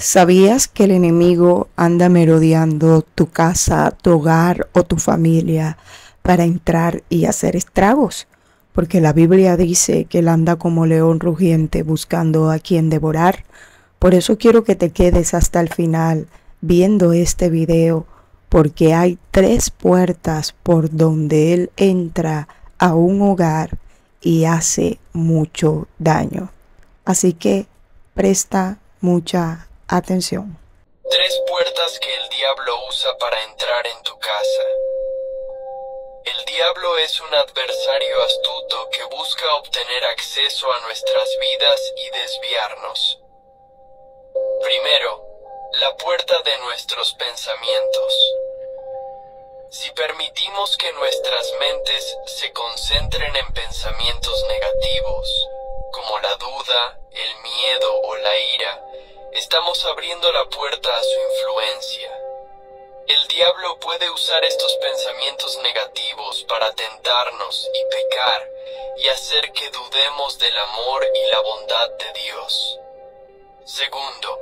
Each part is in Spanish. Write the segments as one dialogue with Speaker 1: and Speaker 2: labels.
Speaker 1: ¿Sabías que el enemigo anda merodeando tu casa, tu hogar o tu familia para entrar y hacer estragos? Porque la Biblia dice que él anda como león rugiente buscando a quien devorar. Por eso quiero que te quedes hasta el final viendo este video, porque hay tres puertas por donde él entra a un hogar y hace mucho daño. Así que presta mucha Atención.
Speaker 2: Tres puertas que el diablo usa para entrar en tu casa. El diablo es un adversario astuto que busca obtener acceso a nuestras vidas y desviarnos. Primero, la puerta de nuestros pensamientos. Si permitimos que nuestras mentes se concentren en pensamientos negativos, como la duda, el miedo o la ira, estamos abriendo la puerta a su influencia. El diablo puede usar estos pensamientos negativos para tentarnos y pecar y hacer que dudemos del amor y la bondad de Dios. Segundo,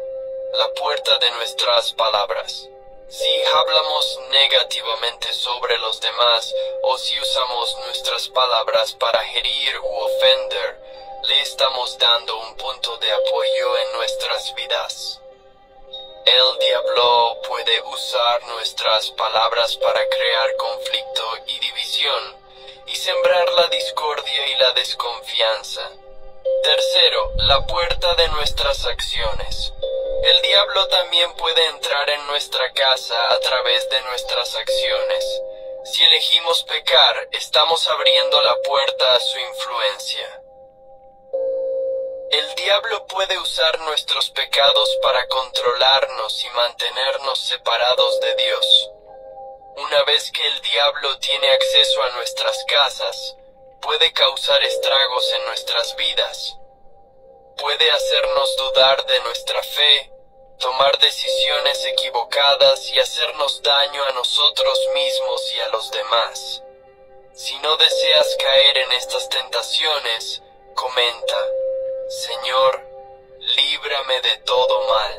Speaker 2: la puerta de nuestras palabras. Si hablamos negativamente sobre los demás o si usamos nuestras palabras para herir u ofender, le estamos dando un punto de apoyo en nuestras vidas. El diablo puede usar nuestras palabras para crear conflicto y división y sembrar la discordia y la desconfianza. Tercero, la puerta de nuestras acciones. El diablo también puede entrar en nuestra casa a través de nuestras acciones. Si elegimos pecar, estamos abriendo la puerta a su influencia. Diablo puede usar nuestros pecados para controlarnos y mantenernos separados de Dios. Una vez que el diablo tiene acceso a nuestras casas, puede causar estragos en nuestras vidas. Puede hacernos dudar de nuestra fe, tomar decisiones equivocadas y hacernos daño a nosotros mismos y a los demás. Si no deseas caer en estas tentaciones, comenta. Señor, líbrame de todo mal.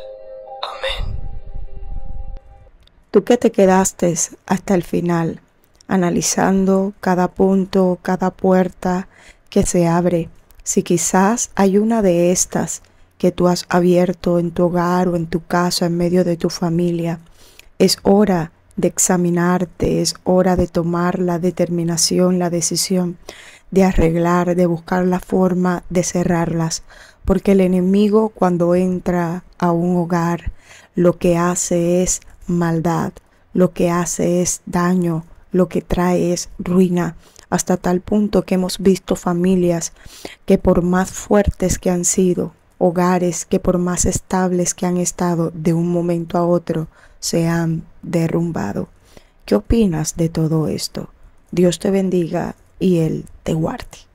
Speaker 2: Amén.
Speaker 1: Tú que te quedaste hasta el final, analizando cada punto, cada puerta que se abre, si quizás hay una de estas que tú has abierto en tu hogar o en tu casa, en medio de tu familia, es hora de examinarte, es hora de tomar la determinación, la decisión de arreglar, de buscar la forma de cerrarlas, porque el enemigo cuando entra a un hogar lo que hace es maldad, lo que hace es daño, lo que trae es ruina, hasta tal punto que hemos visto familias que por más fuertes que han sido, hogares que por más estables que han estado de un momento a otro, se han derrumbado. ¿Qué opinas de todo esto? Dios te bendiga y Él te guarde.